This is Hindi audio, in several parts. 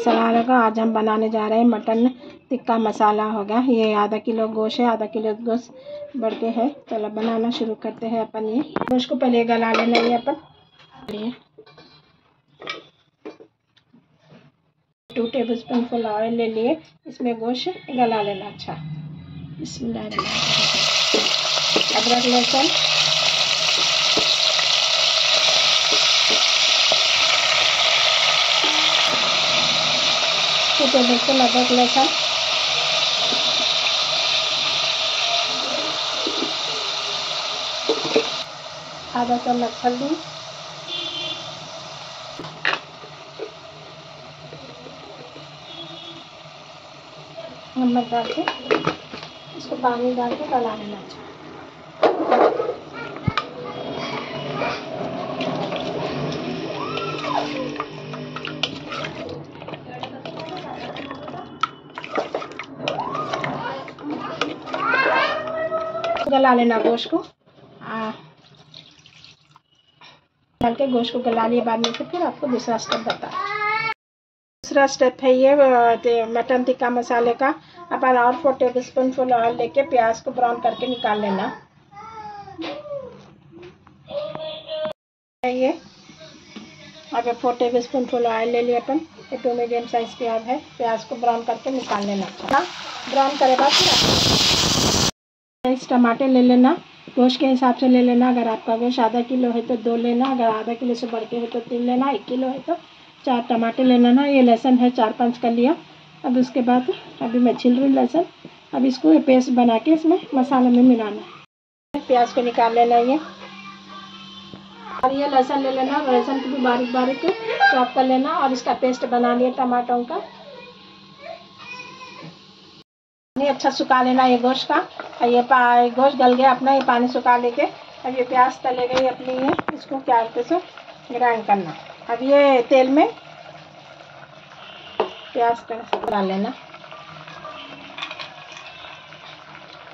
असलम आज हम बनाने जा रहे हैं मटन टिक्का मसाला हो गया। ये आधा किलो गोश्त है, आधा किलो गोश्त बढ़ के है। चलो बनाना शुरू करते हैं अपन ये। गोश्त को पहले गला लेना ये अपन two table spoon full oil ले लिए। इसमें गोश्त गला लेना। अच्छा। इसमें अदरक लहसुन। टेबल स्पून अदरक लहसुन आधा चम्मच हल्दी नमक डाल के, इसको पानी डाल के गला लेना अच्छा गला लेना गोश्त को। डाल के गोश्त को गला लिए बाद में फिर आपको दूसरा स्टेप बता दूसरा स्टेप है ये मटन टिक्का मसाले का। अपन और four table spoon full oil लेके प्याज को ब्राउन करके निकाल लेना। ये। अब four table spoon full oil ले लिया अपन। ये टू मीडियम साइज़ प्याज है। प्याज को ब्राउन करके निकाल लेना। ब्राउन करे बाद फिर टमाटर ले लेना। गोश्त के हिसाब से ले लेना। अगर आपका गोश्त आधा किलो है तो दो लेना। अगर आधा किलो से बढ़ के है तो तीन लेना। एक किलो है तो चार टमाटर ले लेना। ये लहसुन है, चार पाँच कर लिया। अब उसके बाद अभी मैं छिल रही लहसुन। अब इसको पेस्ट बना के इसमें मसाले में मिलाना प्याज को निकाल लेना ये। और ये लहसुन ले लेना। लहसुन को भी बारीक बारीक चॉप कर लेना। और इसका पेस्ट बना लिया टमाटरों का। पानी अच्छा सुखा लेना ये गोश्त का। और ये गोश्त गल गया अपना, ये पानी सुखा लेके। अब ये प्याज तले गई अपनी ये, इसको क्या से ग्राइंड करना। अब ये तेल में प्याज का लेना।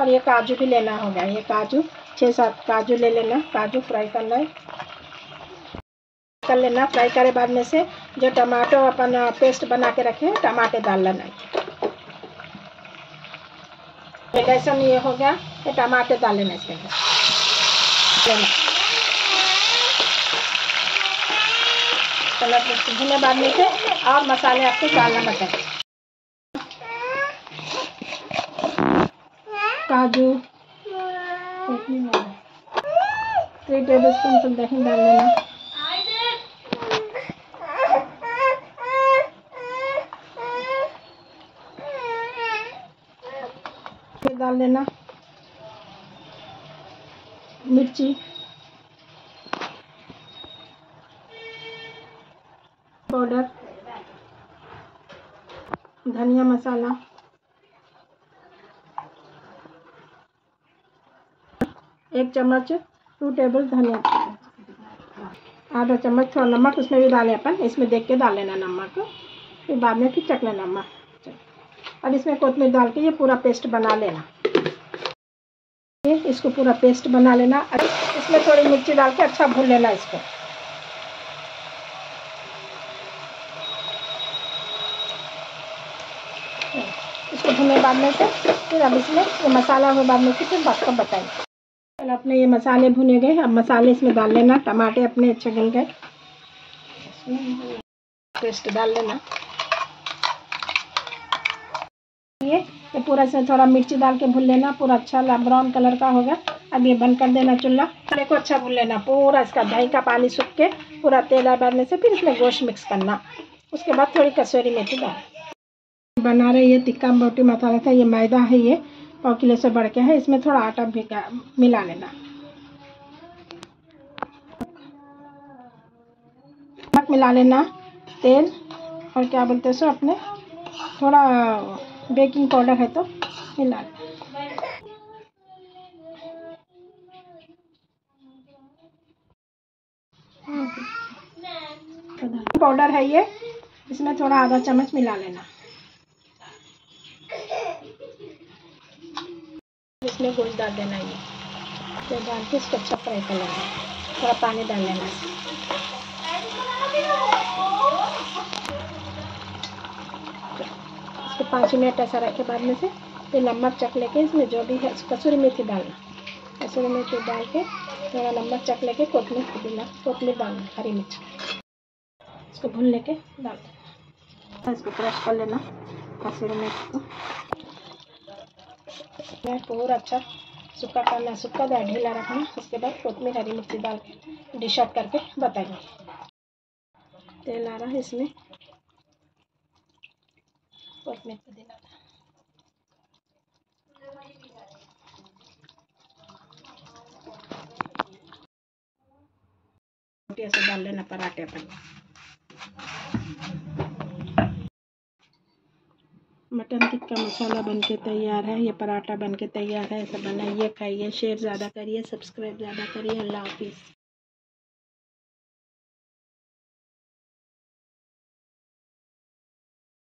और ये काजू भी लेना होगा ये काजू छः सात काजू ले लेना, काजू फ्राई करना है कर लेना, फ्राई करे बाद में से जो टमाटो अपन, पेस्ट बना के रखे टमाटे डाल लेना। लहसुन ये हो गया, ये टमाटर डाल इसमें लेना कलर भुने बाद में से और मसाले आपको डालना मटन काजू थ्री टेबल स्पून सब दही डाल लेना। डाल लेना। मिर्ची। पाउडर। धनिया मसाला। एक चम्मच टू टेबल धनिया। आधा चम्मच थोड़ा नमक, उसमें भी डालें अपन। इसमें देख के डाल लेना नमक। फिर बाद में फिर चख लेना नमक। अब इसमें कोतमीर डाल के ये पूरा पेस्ट बना लेना। इसको पूरा पेस्ट बना लेना। इसमें थोड़ी मिर्ची डाल के अच्छा भून लेना इसको। इसको भूनने बाद में से, फिर अब इसमें ये मसाला हुए बाद में से फिर बात को बताएँ चलो, अपने ये मसाले भुने गए अब मसाले इसमें डाल लेना। टमाटे अपने अच्छे गल गए। पेस्ट डाल लेना। ये ये पूरा से थोड़ा मिर्ची डाल के भून लेना, पूरा अच्छा ब्राउन कलर का होगा। अब ये बंद कर देना चूल्हा। मसाले को अच्छा भून लेना, पूरा इसका दही का पानी सूख के, पूरा तेल में से फिर इसमें गोश्त मिक्स करना। उसके बाद थोड़ी कसूरी मेथी डाल। बना रहे ये टिक्का बोटी मसाला था, ये मैदा है ये, पाव किलो से बढ़ के है, इसमें थोड़ा आटा भी मिला लेना। मिला लेना, तेल, और क्या बोलते सो, अपने, थोड़ा बेकिंग पाउडर है तो मिला पाउडर है ये, इसमें थोड़ा आधा चम्मच मिला लेना। इसमें गोश्त डाल देना ये। तो डाल के इसको अच्छा फ्राई कर लेना थोड़ा पानी डाल लेना। पाँच मिनट ऐसा रखे बाद में से फिर नमक चख लेके इसमें जो भी है कसूरी मेथी डालना। कसूरी मेथी डाल के थोड़ा नमक चख लेके कोतमीर पुदीना कोतमीर डालना, हरी मिर्च। इसको भून लेके डाल देना। इसको क्रश कर लेना कसूरी मेथी को। मैं पूरा अच्छा सूखा करना, सूखा दाल ढीला रखना, उसके बाद कोतमीर हरी मिर्ची डाल के, डिश आउट करके बताइए तेल आ रहा है इसमें। कोतमीर पुदीना रोटी ऐसे डाल लेना पराठे पर मटन टिक्का मसाला बन के तैयार है, ये पराठा बन के तैयार है ऐसा बनाइए, खाइए शेयर ज़्यादा करिए सब्सक्राइब ज़्यादा करिए, अल्लाह हाफिज़।